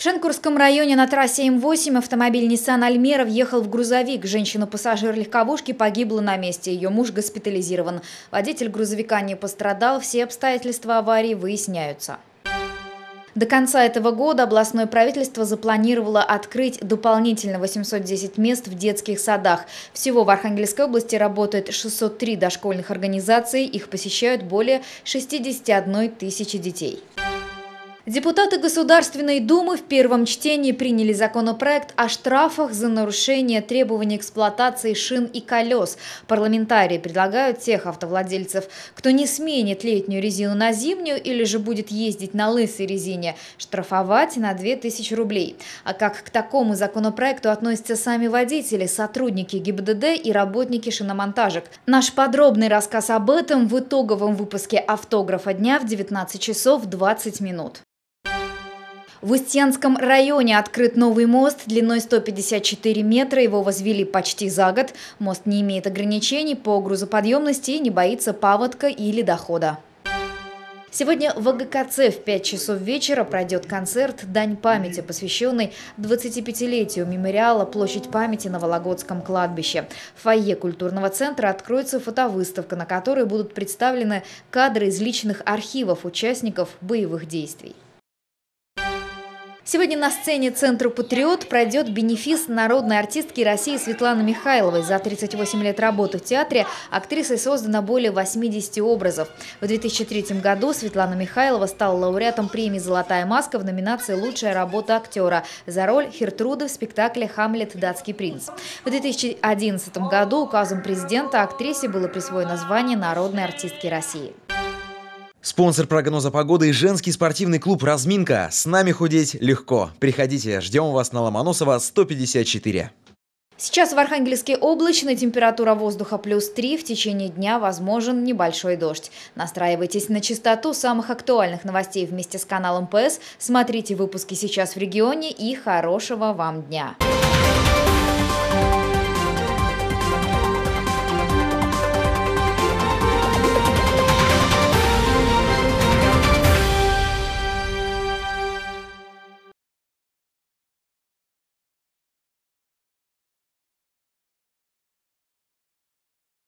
Шенкурском районе на трассе М8 автомобиль Nissan Альмера въехал в грузовик. Женщина-пассажир легковушки погибла на месте. Ее муж госпитализирован. Водитель грузовика не пострадал. Все обстоятельства аварии выясняются. До конца этого года областное правительство запланировало открыть дополнительно 810 мест в детских садах. Всего в Архангельской области работает 603 дошкольных организаций. Их посещают более 61 тысячи детей. Депутаты Государственной Думы в первом чтении приняли законопроект о штрафах за нарушение требований эксплуатации шин и колес. Парламентарии предлагают тех автовладельцев, кто не сменит летнюю резину на зимнюю или же будет ездить на лысой резине, штрафовать на 2000 рублей. А как к такому законопроекту относятся сами водители, сотрудники ГИБДД и работники шиномонтажек? Наш подробный рассказ об этом в итоговом выпуске «Автографа дня» в 19 часов 20 минут. В Устьянском районе открыт новый мост длиной 154 метра. Его возвели почти за год. Мост не имеет ограничений по грузоподъемности и не боится паводка или дохода. Сегодня в АГКЦ в 5 часов вечера пройдет концерт «Дань памяти», посвященный 25-летию мемориала «Площадь памяти» на Вологодском кладбище. В фойе культурного центра откроется фотовыставка, на которой будут представлены кадры из личных архивов участников боевых действий. Сегодня на сцене Центра «Патриот» пройдет бенефис народной артистки России Светланы Михайловой. За 38 лет работы в театре актрисой создано более 80 образов. В 2003 году Светлана Михайлова стала лауреатом премии «Золотая маска» в номинации «Лучшая работа актера» за роль Хертруды в спектакле «Хамлет. Датский принц». В 2011 году указом президента актрисе было присвоено звание народной артистки России. Спонсор прогноза погоды – женский спортивный клуб «Разминка». С нами худеть легко. Приходите, ждем вас на Ломоносова, 154. Сейчас в Архангельске облачно, температура воздуха плюс 3, в течение дня возможен небольшой дождь. Настраивайтесь на частоту самых актуальных новостей вместе с каналом ПС, смотрите выпуски «Сейчас в регионе» и хорошего вам дня!